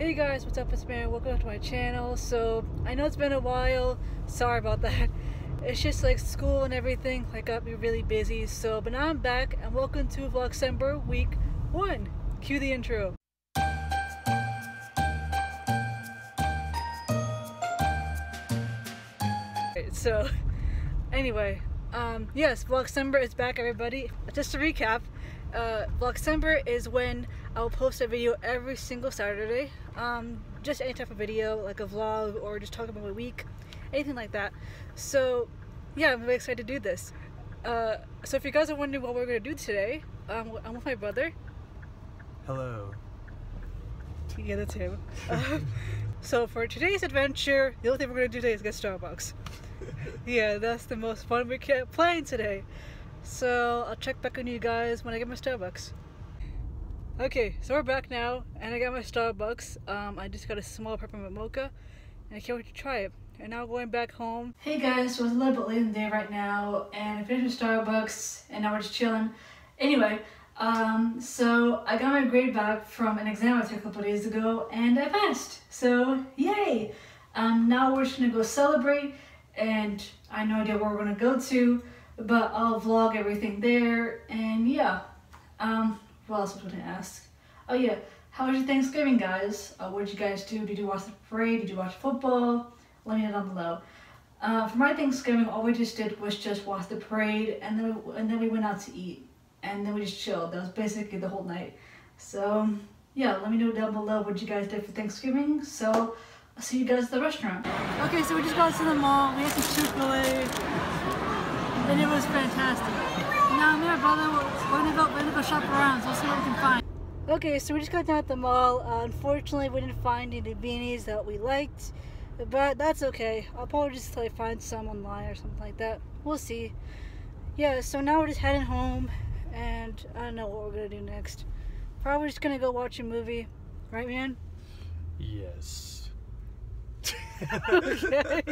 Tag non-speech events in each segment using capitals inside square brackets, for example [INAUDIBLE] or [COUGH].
Hey guys, what's up? It's Mary. Welcome back to my channel. So I know it's been a while. Sorry about that. It's just like school and everything. I got me really busy. So, but now I'm back and welcome to Vlogcember week one. Cue the intro. So anyway, um, yes, Vlogcember is back, everybody. Just to recap, uh, Vlogcember is when I'll post a video every single Saturday. Um, just any type of video, like a vlog or just talking about my week, anything like that. So, yeah, I'm really excited to do this. Uh, so if you guys are wondering what we're going to do today, um, I'm with my brother. Hello. Yeah, that's him. So for today's adventure, the only thing we're going to do today is get Starbucks. [LAUGHS] yeah, that's the most fun we can playing today. So I'll check back on you guys when I get my Starbucks. Okay, so we're back now, and I got my Starbucks. Um, I just got a small peppermint mocha, and I can't wait to try it. And now going back home. Hey guys, so it's a little bit late in the day right now, and I finished with Starbucks, and now we're just chilling. Anyway, um, so I got my grade back from an exam I took a couple days ago, and I passed. So yay! Um, now we're just gonna go celebrate, and I have no idea where we're gonna go to, but I'll vlog everything there, and yeah. Um, what else was I gonna ask? Oh yeah, how was your Thanksgiving, guys? Uh, what did you guys do? Did you watch the parade? Did you watch football? Let me know down below. Uh, for my Thanksgiving, all we just did was just watch the parade, and then we, and then we went out to eat, and then we just chilled. That was basically the whole night. So yeah, let me know down below what you guys did for Thanksgiving. So I'll see you guys at the restaurant. Okay, so we just got to the mall. We had some Chick-fil-A, and it was fantastic. Now me and my brother, we're gonna go, we're gonna go shop around. So we'll see what we can find. Okay, so we just got down at the mall. Uh, unfortunately, we didn't find any beanies that we liked, but that's okay. I'll probably just like find some online or something like that. We'll see. Yeah, so now we're just heading home, and I don't know what we're gonna do next. Probably just gonna go watch a movie, right, man? Yes. [LAUGHS] okay.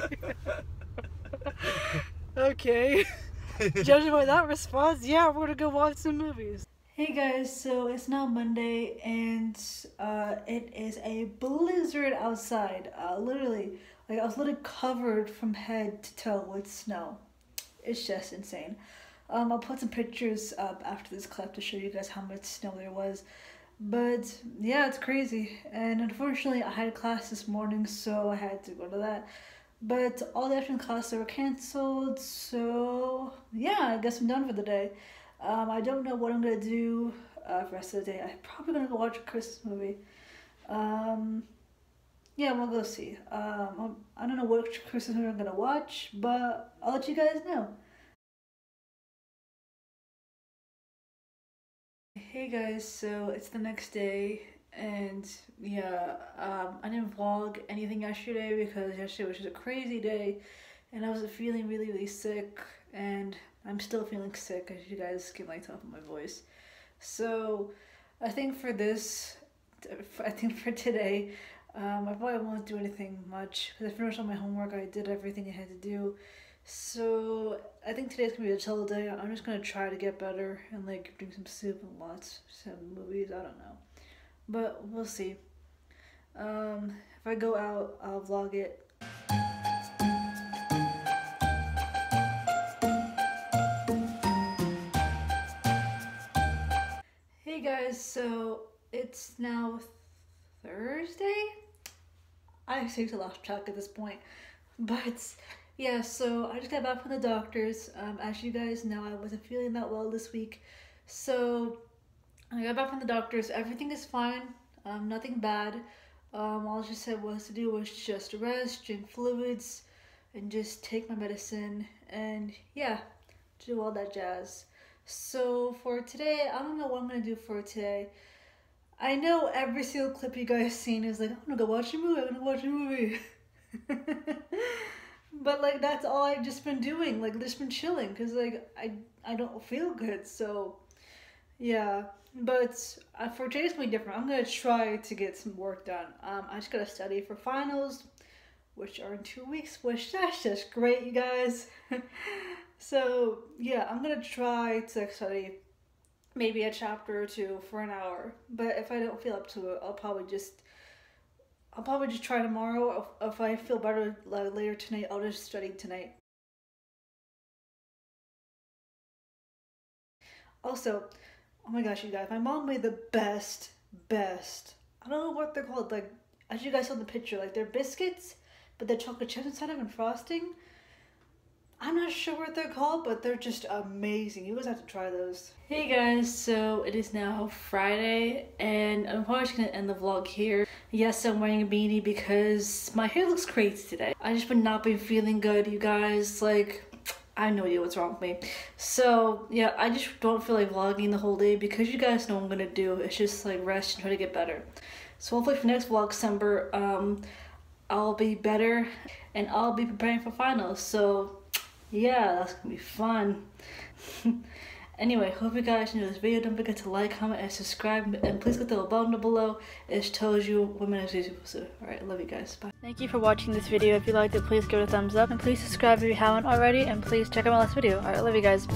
[LAUGHS] okay. [LAUGHS] [LAUGHS] Judging by that response, yeah, we're gonna go watch some movies. Hey guys, so it's now Monday and uh, it is a blizzard outside. Uh, literally, like I was literally covered from head to toe with snow. It's just insane. Um, I'll put some pictures up after this clip to show you guys how much snow there was. But yeah, it's crazy. And unfortunately, I had class this morning, so I had to go to that. But all the afternoon classes were canceled, so yeah, I guess I'm done for the day. Um, I don't know what I'm gonna do uh, for the rest of the day. I'm probably gonna go watch a Christmas movie. Um, yeah, we'll go see. Um, I don't know what Christmas movie I'm gonna watch, but I'll let you guys know. Hey guys, so it's the next day and yeah, um, I didn't vlog anything yesterday because yesterday was just a crazy day and I was feeling really really sick and I'm still feeling sick as you guys can like tell from my voice. So I think for this, [LAUGHS] I think for today, um, I probably won't do anything much because I finished all my homework. I did everything I had to do. So I think today's gonna be a chill day. I'm just gonna try to get better and like drink some soup and watch some movies. I don't know, but we'll see. Um, if I go out, I'll vlog it. Hey guys, so it's now Thursday. I seem to lost track at this point, but yeah. So I just got back from the doctors. Um, as you guys know, I wasn't feeling that well this week, so I got back from the doctors. Everything is fine. Um, nothing bad. Um, all she said was to do was just rest, drink fluids, and just take my medicine, and yeah, do all that jazz. So for today, I don't know what I'm gonna do for today. I know every single clip you guys seen is like, I'm gonna go watch a movie, I'm gonna watch a movie. [LAUGHS] but like that's all I've just been doing, like just been chilling, cause like I I don't feel good, so yeah. But uh, for today's gonna be different. I'm gonna try to get some work done. Um, I just gotta study for finals, which are in two weeks, which [LAUGHS] that's just great, you guys. [LAUGHS] so yeah, I'm gonna try to study maybe a chapter or two for an hour. But if I don't feel up to it, I'll probably just I'll probably just try tomorrow. If, if I feel better later tonight, I'll just study tonight. Also, oh my gosh, you guys, my mom made the best, best. I don't know what they're called. Like, as you guys saw in the picture, like they're biscuits, but they're chocolate chips inside of and frosting. I'm not sure what they're called, but they're just amazing. You guys have to try those. Hey guys, so it is now Friday, and I'm probably just gonna end the vlog here. Yes, I'm wearing a beanie because my hair looks crazy today. I just been not been feeling good, you guys. Like, I have no idea what's wrong with me. So, yeah, I just don't feel like vlogging the whole day because you guys know I'm gonna do. It's just like rest and try to get better. So hopefully for next Vlogcember, um, I'll be better and I'll be preparing for finals. So yeah, that's gonna be fun. [LAUGHS] anyway, hope you guys enjoyed this video. Don't forget to like, comment, and subscribe. And please click the little button below. It tells you when my next video is. Alright, love you guys. Bye. Thank you for watching this video. If you liked it, please give it a thumbs up. And please subscribe if you haven't already. And please check out my last video. Alright, love you guys. Bye.